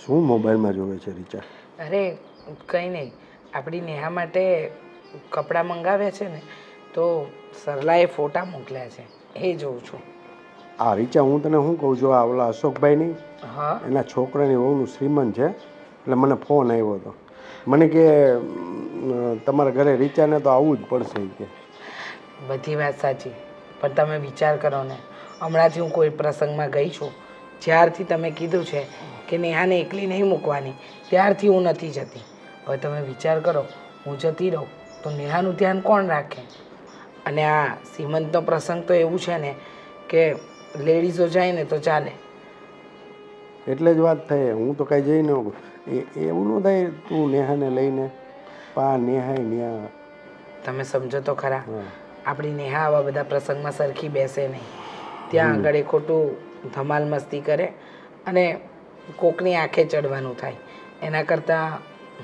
શું મોબાઈલમાં જોવે છે રિચા અરે કંઈ નહીં. આપણી નેહા માટે કપડાં મંગાવ્યા છે ને તો સરલાએ ફોટા મોકલ્યા છે. એ જોઉં છું. આ રીચા હું તને શું કહું છું? આ ઓલા અશોકભાઈની હા. એના છોકરાની વહુનું શ્રીમંત છે એટલે મને ફોન આવ્યો હતો. મને કે તમારા ઘરે રીચાને તો આવવું જ પડશે કે. બધી વાત સાચી. પણ તમે વિચાર કરો ને હમણાંથી હું કોઈ પ્રસંગમાં ગઈ છું. જ્યારથી તમે કીધું છે કે નેહાને એકલી નહીં મૂકવાની ત્યારથી હું નથી જતી. હવે તમે વિચાર કરો હું જતી રહું તો નેહાનું ધ્યાન કોણ રાખે? અને આ સીમંતનો પ્રસંગ તો એવું છે ને કે લેડીઝો જાય ને તો ચાલે. એટલે જ વાત થઈ. હું તો કાંઈ જઈ ન એવું ન થાય તું નેહાને લઈને પા નેહાય નેહા તમે સમજો તો ખરા. આપણી નેહા આવા બધા પ્રસંગમાં સરખી બેસે નહીં. ત્યાં આગળ એ ખોટું ધમાલ મસ્તી કરે અને કોકની આંખે ચડવાનું થાય. એના કરતાં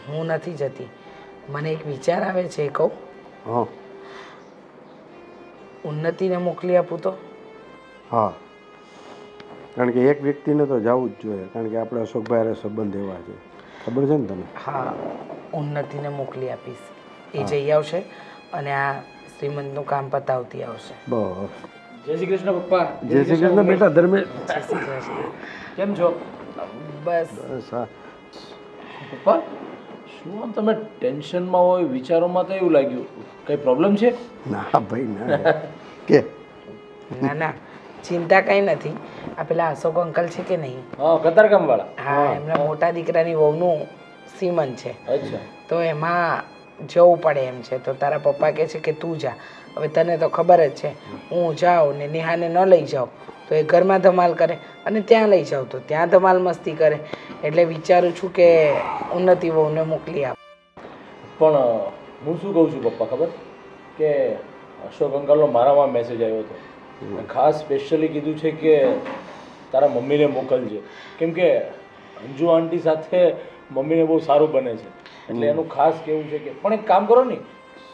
હું નથી જતી. મને એક વિચાર આવે છે કહું. હા. ઉન્નતિને મોકલી આપું તો? હા. કારણ કે એક વ્યક્તિને તો જવું જ જોઈએ. કારણ કે આપણે અશોકભાઈ સંબંધ એવા છે. ખબર છે ને તને? હા. ઉન્નતિને મોકલી આપીશ. એ જઈ આવશે અને આ શ્રીમંતનું કામ પતાવતી આવશે. બસ. જય શ્રી કૃષ્ણ પપ્પા. જય શ્રી કૃષ્ણ બેટા કૃષ્ણ. કેમ છો? બસ. બસ પપ્પા શું આમ તમે ટેન્શનમાં હોય વિચારોમાં તો એવું લાગ્યું. કઈ પ્રોબ્લેમ છે? ના ભાઈ ના. કે? ના ના. ચિંતા કઈ નથી. આ પેલા અશોક અંકલ છે કે નહીં? હા કતારગામ વાળા હા. એમના મોટા દીકરાની વહુનું સીમન છે. અચ્છા. તો એમાં જવું પડે એમ છે. તો તારા પપ્પા કહે છે કે તું જા. હવે તને તો ખબર જ છે હું જાઉં ને નેહાને ન લઈ જાઉં તો એ ઘરમાં ધમાલ કરે અને ત્યાં લઈ જાઉં તો ત્યાં ધમાલ મસ્તી કરે. એટલે વિચારું છું કે ઉન્નતિ વહુને મોકલી આપ. પણ હું શું કહું છું પપ્પા ખબર? કે અશોક અંકલનો મારામાં મેસેજ આવ્યો હતો. ખાસ સ્પેશિયલી કીધું છે કે તારા મમ્મીને મોકલજે. કેમ કે અંજુ આંટી સાથે મમ્મીને બહુ સારું બને છે. એટલે એનું ખાસ કેવું છે કે પણ એક કામ કરો ને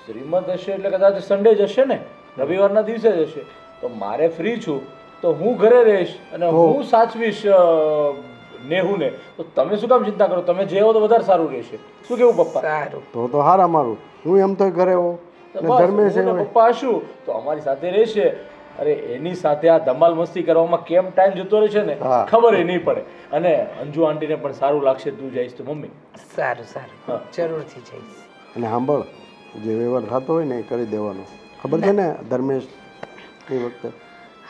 શ્રીમંત હશે એટલે કદાચ સન્ડે જ હશે ને? રવિવારના દિવસે જ હશે તો મારે ફ્રી છું. તો હું ઘરે રહીશ અને હું. સાચવીશ નેહુ નેહુને. તો તમે શું કામ ચિંતા કરો? તમે જે હો તો વધારે સારું રહેશે. શું કેવું પપ્પા? સારું. તો તો હાર અમારું હું એમ તો ઘરે હો ને ધર્મેશ ને પપ્પા હશું તો અમારી સાથે રહેશે. અરે એની સાથે આ ધમાલ મસ્તી કરવામાં કેમ ટાઈમ જતો રહેશે ને? ખબર એ નહીં પડે. અને અંજુ આંટીને પણ સારું લાગશે તું જઈશ તો મમ્મી. સારું સારું. જરૂરથી જઈશ. અને સાંભળ જે વ્યવહાર થતો હોય ને એ કરી દેવાનો. ખબર છે ને. ધર્મેશ એ વખતે?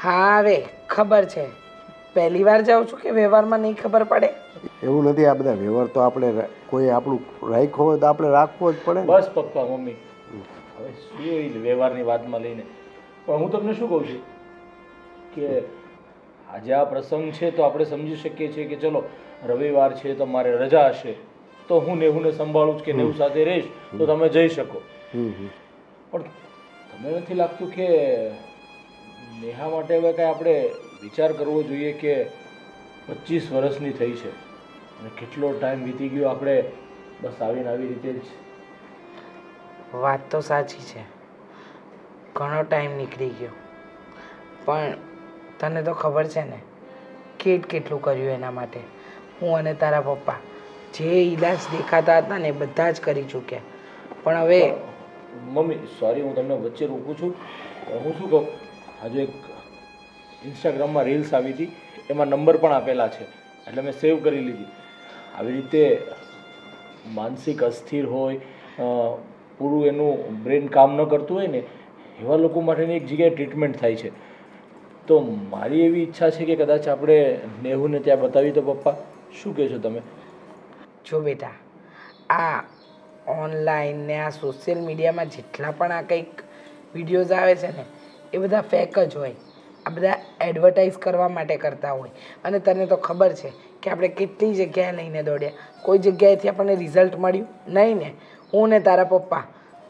હા રે ખબર છે. પહેલી વાર જાઉં છું કે વ્યવહારમાં નહીં ખબર પડે? એવું નથી આ બધા વ્યવહાર તો આપણે કોઈ આપણું રાખ્યો હોય તો આપણે રાખવો જ પડે બસ પપ્પા મમ્મી. હવે શું એ વ્યવહારની વાતમાં લઈને? પણ હું તમને શું કહું છું? કે આજે આ પ્રસંગ છે તો આપણે સમજી શકીએ છીએ કે ચલો રવિવાર છે તો મારે રજા હશે. તો હું નેહુને સંભાળું જ કે નેહુ સાથે રહીશ તો તમે જઈ શકો. પણ તમને નથી લાગતું કે નેહા માટે હવે કાંઈ આપણે વિચાર કરવો જોઈએ કે પચીસ વર્ષની થઈ છે અને કેટલો ટાઈમ વીતી ગયો આપણે બસ આવીને આવી રીતે જ. વાત તો સાચી છે. ઘણો ટાઈમ નીકળી ગયો. પણ તને તો ખબર છે ને કેટ કેટલું કર્યું એના માટે? હું અને તારા પપ્પા. જે ઈલાજ દેખાતા હતા ને બધા જ કરી ચૂક્યા. પણ હવે મમ્મી સોરી હું તમને વચ્ચે રોકું છું. હું શું કહું? આજે એક ઇન્સ્ટાગ્રામમાં રીલ્સ આવી હતી. એમાં નંબર પણ આપેલા છે. એટલે મેં સેવ કરી લીધી. આવી રીતે માનસિક અસ્થિર હોય પૂરું એનું બ્રેન કામ ન કરતું હોય ને, એવા લોકો માટેની એક જગ્યાએ ટ્રીટમેન્ટ થાય છે. તો મારી એવી ઈચ્છા છે કે કદાચ આપણે નેહુને ત્યાં બતાવી તો પપ્પા, શું કહેશો તમે? જો બેટા? આ ઓનલાઈન ને આ સોશિયલ મીડિયામાં જેટલા પણ આ કંઈક વિડીયોઝ આવે છે ને, એ બધા ફેક જ હોય. આ બધા એડવર્ટાઇઝ કરવા માટે કરતા હોય. અને તને તો ખબર છે કે આપણે કેટલી જગ્યાએ લઈને દોડ્યા. કોઈ જગ્યાએથી આપણને રિઝલ્ટ મળ્યું? નહીં ને. હું ને તારા પપ્પા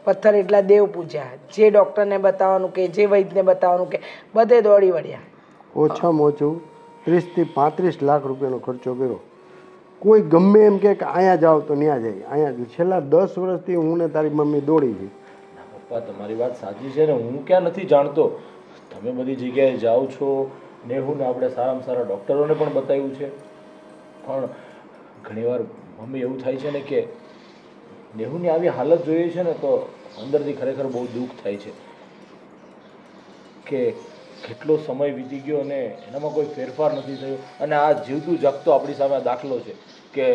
પથ્થર એટલા દેવ પૂજ્યા. જે ડૉક્ટરને બતાવવાનું કે, જે વૈદ્યને બતાવવાનું કે, બધે દોડી વળ્યા. ઓછામાં ઓછું ત્રીસથી પાંત્રીસ લાખ રૂપિયાનો ખર્ચો કર્યો. કોઈ ગમે એમ કે અહીંયા જાઓ તો ત્યાં જાય અહીંયા છેલ્લા દસ વર્ષથી હું ને તારી મમ્મી દોડી છે. પપ્પા, તમારી વાત સાચી છે ને. હું ક્યાં નથી જાણતો. તમે બધી જગ્યાએ જાઓ છો નેહુને આપણે સારામાં સારા ડૉક્ટરોને પણ બતાવ્યું છે. પણ ઘણીવાર મમ્મી એવું થાય છે ને કે નેહુની આવી હાલત જોઈએ છે ને તો અંદરથી ખરેખર બહુ દુઃખ થાય છે. કે કેટલો સમય વીતી ગયો અને એનામાં કોઈ ફેરફાર નથી થયો. અને આ જીવતું જાગતો આપણી સામે દાખલો છે. કે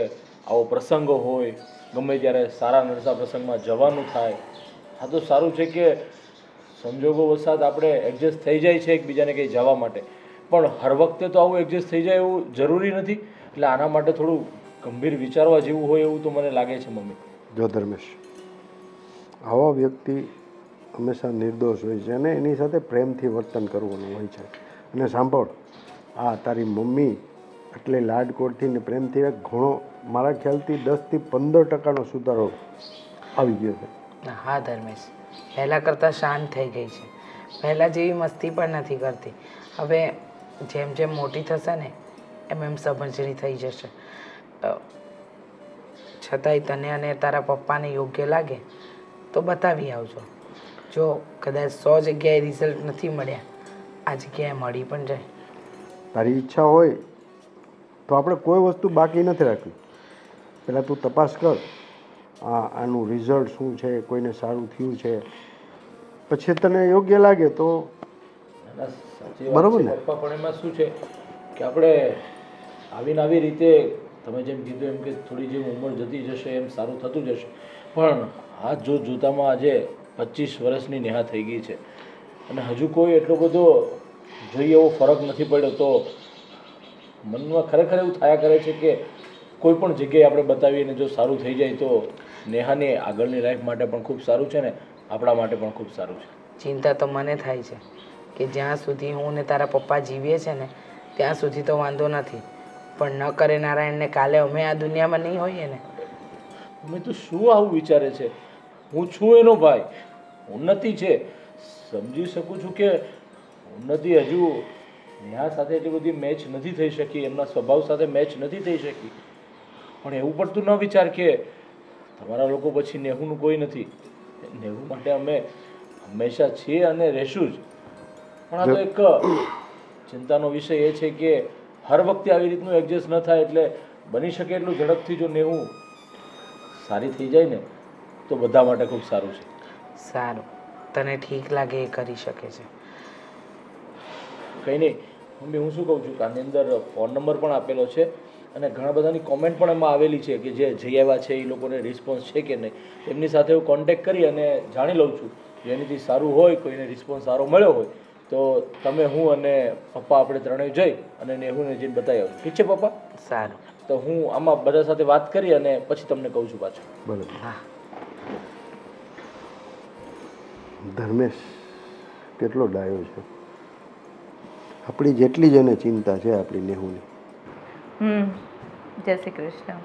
આવો પ્રસંગો હોય, ગમે ત્યારે સારા નરસા પ્રસંગમાં જવાનું થાય. હા, તો સારું છે કે સંજોગો વસાત આપણે એડજસ્ટ થઈ જાય છે એકબીજાને કંઈ જવા માટે. પણ હર વખતે તો આવું એડજસ્ટ થઈ જાય એવું જરૂરી નથી. એટલે આના માટે થોડું ગંભીર વિચારવા જેવું હોય એવું તો મને લાગે છે, મમ્મી. જો ધર્મેશ, આવા વ્યક્તિ હંમેશા નિર્દોષ હોય છે અને એની સાથે પ્રેમથી વર્તન કરવાનું હોય છે. અને સાંભળ, આ તારી મમ્મી એટલે લાડકોડથી ને પ્રેમથી ઘણો મારા ખ્યાલથી દસથી પંદર ટકાનો સુધારો આવી ગયો છે. હા ધર્મેશ પહેલાં કરતાં શાંત થઈ ગઈ છે. પહેલાં જેવી મસ્તી પણ નથી કરતી. હવે જેમ જેમ મોટી થશે ને એમ એમ સમજણી થઈ જશે. છતાંય તને અને તારા પપ્પાને યોગ્ય લાગે તો બતાવી આવજો. જો કદાચ સો જગ્યાએ રિઝલ્ટ નથી મળ્યા આ જગ્યાએ મળી પણ જાય. તારી ઈચ્છા હોય તો આપણે કોઈ વસ્તુ બાકી નથી રાખવી પહેલાં તું તપાસ કર આ આનું રિઝલ્ટ શું છે કોઈને સારું થયું છે. પછી તને યોગ્ય લાગે તો બરોબર ને? પણ એમાં શું છે કે આપણે આવીને આવી રીતે તમે જેમ કીધું એમ કે થોડી જેમ ઉંમર જતી જશે એમ સારું થતું જશે. પણ હાથ જો જોતામાં આજે પચીસ વર્ષની નેહા થઈ ગઈ છે. અને હજુ કોઈ એટલો બધો જોઈએ એવો ફરક નથી પડ્યો તો મનમાં ખરેખર એવું થયા કરે છે કે કોઈ પણ જગ્યાએ આપણે બતાવીએ ને જો સારું થઈ જાય તો નેહાની આગળની લાઈફ માટે પણ ખૂબ સારું છે ને આપણા માટે પણ ખૂબ સારું છે. ચિંતા તો મને થાય છે કે જ્યાં સુધી હું ને તારા પપ્પા જીવીએ છે ને ત્યાં સુધી તો વાંધો નથી. પણ ન કરે નારાયણને કાલે અમે આ દુનિયામાં નહીં હોઈએ ને. અમે તો શું આવું વિચારે છે? હું છું એનો ભાઈ. ઉન્નતિ છે. સમજી શકું છું કે ઉન્નતિ હજુ નેહા સાથે એટલી બધી મેચ નથી થઈ શકી, એમના સ્વભાવ સાથે મેચ નથી થઈ શકી. પણ એવું પણ તું ન વિચાર કે તમારા લોકો પછી નેહુનું કોઈ નથી. નેહુ માટે અમે હંમેશા છીએ અને રહેશું જ. પણ આ તો એક ચિંતાનો વિષય એ છે કે હર વખતે આવી રીતનું એડજસ્ટ ન થાય એટલે બની શકે એટલું ઝડપથી જો નેહુ સારી થઈ જાય ને, તો બધા માટે ખૂબ સારું છે. સારું. તને ઠીક લાગે એ કરી શકે છે. કંઈ નહીં મમ્મી હું શું કહું છું કે આની અંદર ફોન નંબર પણ આપેલો છે અને ઘણા બધાની કોમેન્ટ પણ એમાં આવેલી છે કે જે જઈ આવ્યા છે એ લોકોને રિસ્પોન્સ છે કે નહીં. એમની સાથે હું કોન્ટેક્ટ કરી અને જાણી લઉં છું જેનીથી એનીથી સારું હોય કોઈને રિસ્પોન્સ સારો મળ્યો હોય તો તમે હું અને પપ્પા આપણે ત્રણેય જઈ અને નેહુને જઈને બતાવી આવું. ઠીક છે પપ્પા? સારું. તો હું આમાં બધા સાથે વાત કરી અને પછી તમને કહું છું પાછું. બરાબર હા. ધર્મેશ કેટલો ડાયો છે? આપણી જેટલી જ એને ચિંતા છે આપણી નેહુને. હમ. જય શ્રી કૃષ્ણ.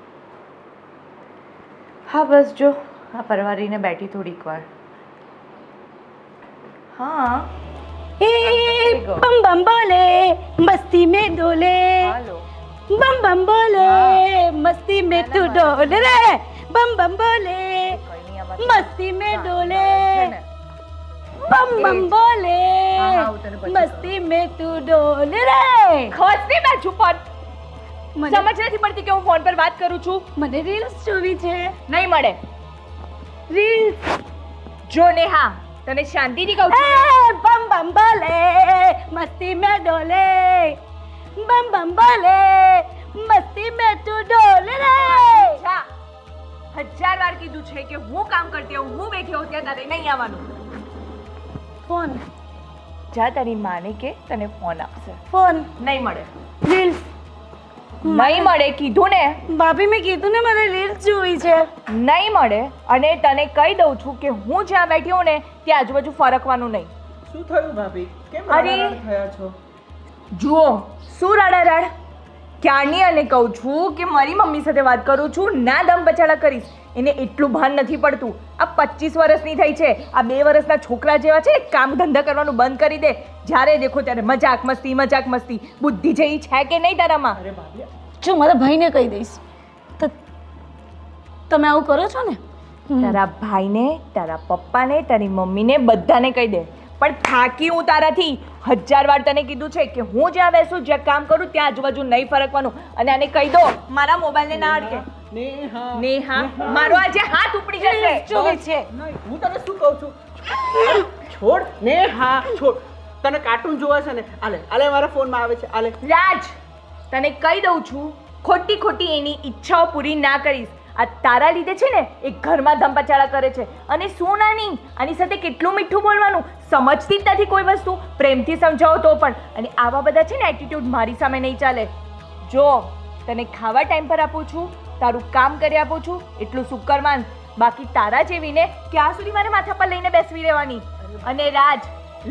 હા બસ જો આ પરવારીને બેઠી થોડીક વાર. હા. એ બમ બમ બોલે મસ્તી મે ડોલે. બમ બમ બોલે મસ્તી મે તું ડોલે. રે બમ બમ બોલે મસ્તી મે ડોલે. બમ બમ બોલે. મસ્તી મે તું ડોલ રે. ખોજતી મેં છુપન સમજ નથી પડતી કે હું ફોન પર વાત કરું છું. મને રીલ્સ જોવી છે. નહીં મળે. રીલ્સ જો નેહા તને શાંતિ શાંતિથી કહું છું. બમ બમ બોલે. મસ્તી મે ડોલે. બમ બમ બોલે. મસ્તી મે તું ડોલ રે. હજાર વાર કીધું છે કે હું કામ કરતી હું બેઠી હોઉં ત્યાં તારે નહીં આવવાનું. ફોન. જા તારી માને કે તને ફોન આપશે. ફોન નહીં મળે. રીલ્સ. નહીં મળે કીધું ને. ભાભી મેં કીધું ને મને રીલ્સ જોવી છે. નહીં મળે. અને તને કહી દઉં છું કે હું જ્યાં બેઠી હોઉં ને ત્યાં આજુબાજુ ફરકવાનું નહીં. શું થયું ભાભી? કેમ અરે. રાડારાડ થયા છો? જુઓ શું રાડારાડ ક્યારની અને કહું છું કે મારી મમ્મી સાથે વાત કરું છું. ના દમ બચાડા કરીશ. એને એટલું ભાન નથી પડતું. આ પચીસ વર્ષની થઈ છે. આ બે વર્ષના છોકરા જેવા છે કામ ધંધા કરવાનું બંધ કરી દે. જ્યારે દેખો ત્યારે મજાક મસ્તી મજાક મસ્તી. બુદ્ધિ જેવી છે કે નહીં તારામાં? જો મારા ભાઈને કહી દઈશ. તો તમે આવું કરો છો ને? તારા ભાઈને તારા પપ્પાને તારી મમ્મીને બધાને કહી દે. પણ થાકી હું તારાથી. હજાર વાર તને કીધું છે કે હું જ્યાં બેસું જ્યાં કામ કરું ત્યાં આજુબાજુ નહીં ફરકવાનું. અને આને કહી દો મારા મોબાઈલને ના અડકે. નેહા નેહા મારો આજે હાથ ઉપડી જશે. ચૂપ છે? હું તને શું કહું છું? છોડ ને હા છોડ. તને કાર્ટૂન જોવા છે ને? આલે આલે મારા ફોનમાં આવે છે. આલે. રાજ તને કહી દઉં છું ખોટી ખોટી એની ઈચ્છાઓ પૂરી ના કરીશ. આ તારા લીધે છે ને એ ઘરમાં ધંપાચાળા કરે છે. અને શું નાની આની સાથે કેટલું મીઠું બોલવાનું? સમજતી જ નથી કોઈ વસ્તુ. પ્રેમથી સમજાવો તો પણ. અને આવા બધા છે ને એટીટ્યુડ મારી સામે નહીં ચાલે. જો તને ખાવા ટાઈમ પર આપું છું. તારું કામ કરી આપું છું એટલું શુક્રમાન બાકી તારા જેવીને ક્યાં સુધી મારે માથા પર લઈને બેસવી રહેવાની. અને રાજ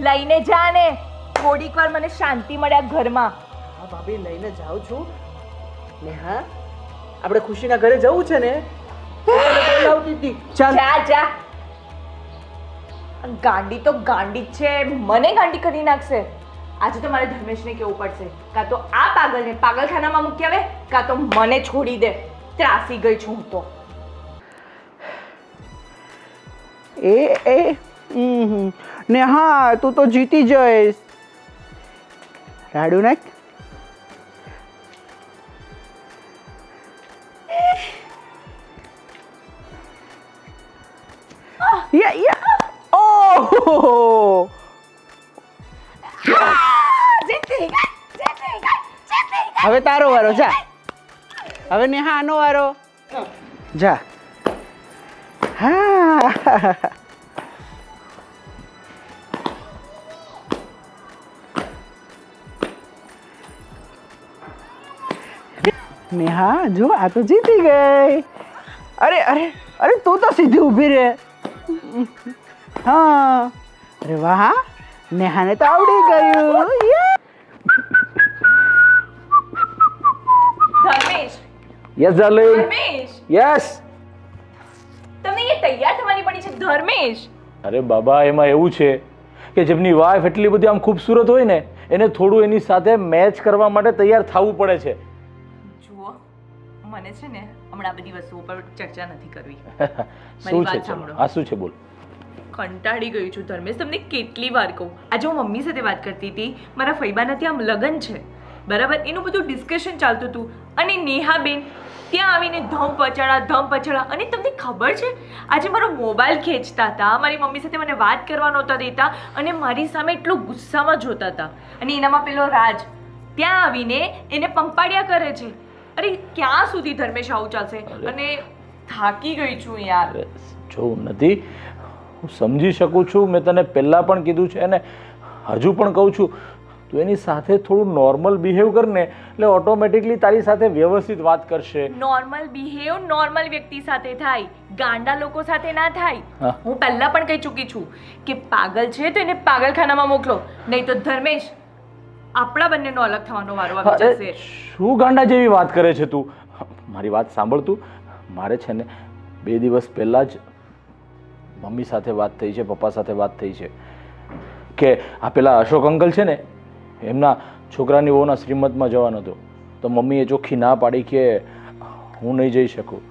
લઈને જા ને થોડીક વાર મને શાંતિ મળ્યા ઘરમાં. હા ભાભી લઈને જાઉં છું. ને હા આપણે ખુશીના ઘરે જવું છે ને? જા જા. ગાંડી તો ગાંડી જ છે. મને ગાંડી કરી નાખશે. આજે તો મારે ધર્મેશને કેવું પડશે? કાં તો આ પાગલને પાગલખાનામાં મૂકી આવે કાં તો મને છોડી દે. ત્રાસી ગઈ છું હું તો. એ એ હમ. ને હા તું તો જીતી જઈશ. રાડુ નાખ હવે તારો વારો જા. હવે નેહાનો વારો. જા. હા. નેહા, જો, આ તો જીતી ગઈ. અરે અરે અરે, તું તો સીધી ઊભી રહે. હા. અરે વાહ, નેહાને તો આવડી ગયું યે! Dharmesh yes darling Dharmesh? Yes તમને એ તૈયાર થવાની પડી છે ધર્મેશ? અરે બાબા એમાં એવું છે કે જેમની વાઈફ એટલી બધી આમ ખૂબસૂરત હોય ને એને થોડું એની સાથે મેચ કરવા માટે તૈયાર થવું પડે છે. જુઓ મને છે ને હમણાં બધી વસ્તુઓ પર ચર્ચા નથી કરવી. શું છે આ શું છે બોલ. કંટાળી ગયું છું ધર્મેશ. તમને કેટલી વાર કહું. આજે હું મમ્મી સાથે વાત કરતી હતી. મારા ફૈબાના ત્યાં લગ્ન છે. બરાબર? એનું બધું ડિસ્કશન ચાલતું હતું. અને નેહાબેન ત્યાં આવીને ધમ પચાડા ધમ પચાડા અને તમને ખબર છે આજે મારો મોબાઈલ ખેંચતા હતા. મારી મમ્મી સાથે મને વાત કરવા નહોતા દેતા અને મારી સામે એટલું ગુસ્સામાં જોતા હતા. અને એનામાં પેલો રાજ ત્યાં આવીને એને પંપાડ્યા કરે છે. અરે ક્યાં સુધી ધર્મેશ આવું ચાલશે? અને થાકી ગઈ છું યાર. જોઉં નથી. હું સમજી શકું છું મેં તને પહેલાં પણ કીધું છે અને હજુ પણ કહું છું. તું એની સાથે થોડું નોર્મલ બિહેવ કર ને એટલે ઓટોમેટિકલી તારી સાથે વ્યવસ્થિત વાત કરશે. નોર્મલ બિહેવ નોર્મલ વ્યક્તિ સાથે થાય ગાંડા લોકો સાથે ના થાય. હું. પહેલા પણ કહી ચૂકી છું કે પાગલ છે તો એને પાગલખાનામાં મોકલો નહીં તો ધર્મેશ આપણા બંનેનો અલગ થવાનો વારો આવી જશે. શું ગાંડા જેવી વાત કરે છે તું? મારી વાત સાંભળ તું. મારે છે ને બે દિવસ પહેલાં જ મમ્મી સાથે વાત થઈ છે પપ્પા સાથે વાત થઈ છે. કે આ પેલા અશોક અંકલ છે ને એમના છોકરાની વહુના શ્રીમતમાં જવાનો હતો. તો મમ્મીએ ચોખ્ખી ના પાડી કે હું નહીં જઈ શકું.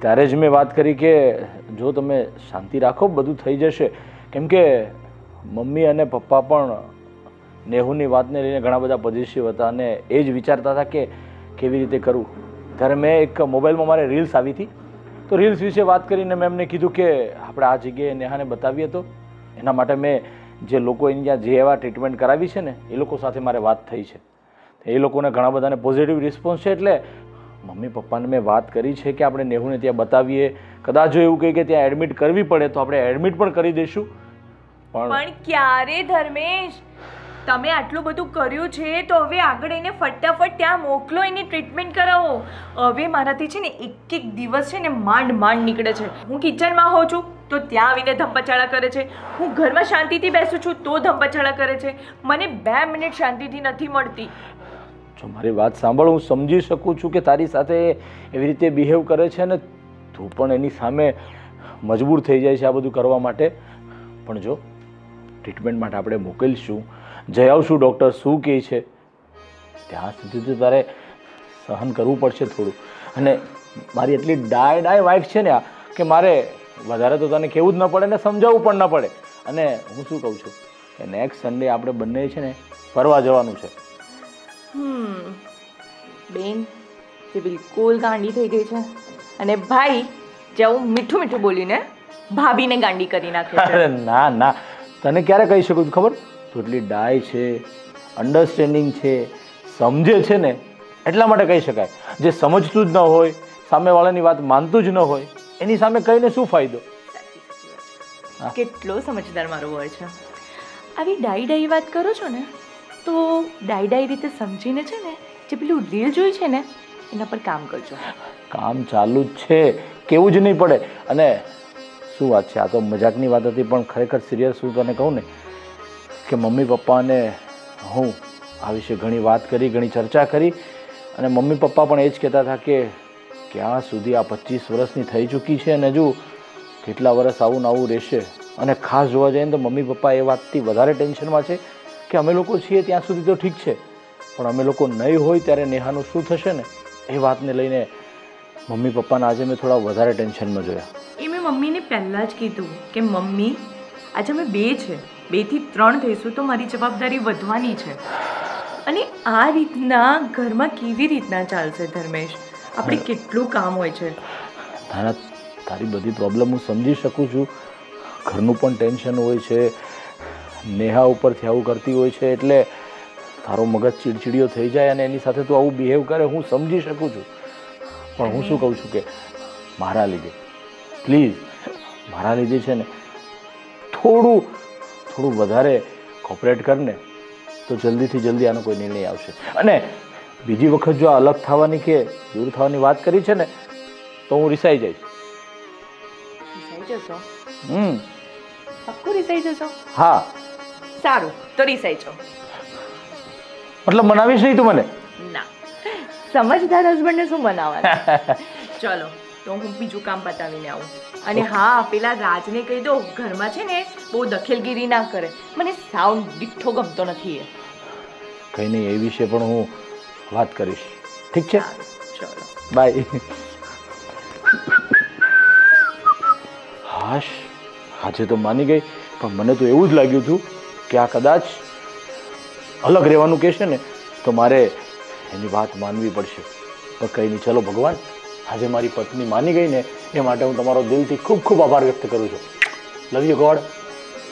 ત્યારે જ મેં વાત કરી કે જો તમે શાંતિ રાખો, બધું થઈ જશે. કેમ કે મમ્મી અને પપ્પા પણ નેહુની વાતને લઈને ઘણા બધા પોઝિટિવ હતા અને એ જ વિચારતા હતા કે કેવી રીતે કરવું ત્યારે મેં એક મોબાઈલમાં મારે રીલ્સ આવી હતી. તો રીલ્સ વિશે વાત કરીને મેં એમને કીધું કે આપણે આ જગ્યાએ નેહાને બતાવીએ તો. એના માટે મેં જે લોકો એની ત્યાં જે એવા ટ્રીટમેન્ટ કરાવી છે ને, એ લોકો સાથે મારે વાત થઈ છે. એ લોકોને ઘણા બધાને પોઝિટિવ રિસ્પોન્સ છે એટલે મમ્મી પપ્પાને મેં વાત કરી છે કે આપણે નેહુને ત્યાં બતાવીએ. કદાચ જો એવું કહે કે ત્યાં એડમિટ કરવી પડે તો આપણે એડમિટ પણ કરી દઈશું. પણ ક્યારે, ધર્મેશ? તમે આટલું બધું કર્યું છે, તો હવે આગળ એને ફટાફટ ત્યાં મોકલો, એની ટ્રીટમેન્ટ કરાવો. હવે મારાથી છે ને એક એક દિવસ છે ને માંડ માંડ નીકળે છે. હું કિચનમાં હોઉં છું, તો ત્યાં આવીને ધંપચાળા કરે છે. હું ઘરમાં શાંતિથી બેસું છું, તો ધંપચાળા કરે છે. મને બે મિનિટ શાંતિથી નથી મળતી. જો મારી વાત સાંભળ, હું સમજી શકું છું કે તારી સાથે એવી રીતે બિહેવ કરે છે ને, તું પણ એની સામે મજબૂર થઈ જાય છે આ બધું કરવા માટે. પણ જો ટ્રીટમેન્ટ માટે આપણે મોકલીશું જઈ આવશું ડૉક્ટર શું કહે છે? ત્યાં સુધી તો તારે સહન કરવું પડશે થોડું. અને મારી એટલી ડાય ડાય વાઈફ છે ને આ કે મારે વધારે તો તને કહેવું જ ન પડે ને સમજાવવું પણ ન પડે. અને હું શું કહું છું કે નેક્સ્ટ સન્ડે આપણે બંને છે ને ફરવા જવાનું છે. હમ. બેન તે બિલકુલ ગાંડી થઈ ગઈ છે. અને ભાઈ જેવું મીઠું મીઠું બોલીને ભાભીને ગાંડી કરી નાખે ના ના. તને ક્યારે કહી શકું ખબર? તું એટલી ડાય છે અન્ડરસ્ટેન્ડિંગ છે સમજે છે ને એટલા માટે કહી શકાય. જે સમજતું જ ન હોય સામેવાળાની વાત માનતું જ ન હોય એની સામે કહીને શું ફાયદો? કેટલો સમજદાર મારો વર છે. આવી ડાઈ ડાઈ વાત કરો છો ને તો ડાઈ ડાઈ રીતે સમજીને છે ને જે પેલું રીલ જોઈ છે ને એના પર કામ કરજો. કામ ચાલુ જ છે કેવું જ નહીં પડે. અને શું વાત છે આ તો મજાકની વાત હતી પણ ખરેખર સિરિયસ હું તને કહું ને કે મમ્મી પપ્પાને હું આ વિશે ઘણી વાત કરી, ઘણી ચર્ચા કરી અને મમ્મી પપ્પા પણ એ જ કહેતા હતા કે, ક્યાં સુધી આ પચીસ વર્ષની થઈ ચૂકી છે અને હજુ કેટલા વર્ષ આવું આવું રહેશે? અને ખાસ જોવા જઈએ તો મમ્મી પપ્પા એ વાતથી વધારે ટેન્શનમાં છે કે અમે લોકો છીએ ત્યાં સુધી તો ઠીક છે, પણ અમે લોકો નહીં હોય ત્યારે નેહાનું શું થશે ને? એ વાતને લઈને મમ્મી પપ્પાને આજે મેં થોડા વધારે ટેન્શનમાં જોયા. એ મેં મમ્મીને પહેલાં જ કીધું કે, મમ્મી, આજે અમે બે છે. બેથી ત્રણ થઈશું તો મારી જવાબદારી વધવાની છે. અને આ રીતના ઘરમાં કેવી રીતના ચાલશે ધર્મેશ? આપણે કેટલું કામ હોય છે? તારા તારી બધી પ્રોબ્લેમ હું સમજી શકું છું. ઘરનું પણ ટેન્શન હોય છે. નેહા ઉપરથી આવું કરતી હોય છે એટલે તારો મગજ ચીડચીડિયો થઈ જાય અને એની સાથે તું આવું બિહેવ કરે હું સમજી શકું છું. પણ હું શું કહું છું કે મારા લીધે પ્લીઝ મારા લીધે છે ને થોડું થોડું વધારે કોપરેટ કરને તો જલ્દીથી જલ્દી આનો કોઈ નિર્ણય આવશે. અને બીજી વખત જો અલગ થવાની કે દૂર થવાની વાત કરી છે ને તો હું રિસાઈ જઈશ. હમ. પાક્કું રિસાઈ જશો? હા. સારું તો રિસાઈ જાઓ મતલબ મનાવીશ નહીં તું મને? ના. સમજદાર હસબન્ડને શું બનાવવાનું ચલો. તો હું બીજું કામ પતાવીને આવું. અને હા પેલા રાજને કહી દો ઘરમાં છે ને બહુ દખેલગીરી ના કરે. મને સાઉન્ડ દીઠો ગમતો નથી એ. કંઈ નહીં એ વિશે પણ હું વાત કરીશ. ઠીક છે? ચલો. બાય. હાશ આજે તો માની ગઈ પણ મને તો એવું જ લાગ્યું હતું કે આ કદાચ અલગ રહેવાનું કહેશે ને તો મારે એની વાત માનવી પડશે. પણ કંઈ નહીં ચલો ભગવાન. આજે મારી પત્ની માની ગઈ ને એ માટે હું તમારો દિલથી ખૂબ ખૂબ આભાર વ્યક્ત કરું છું. Love you God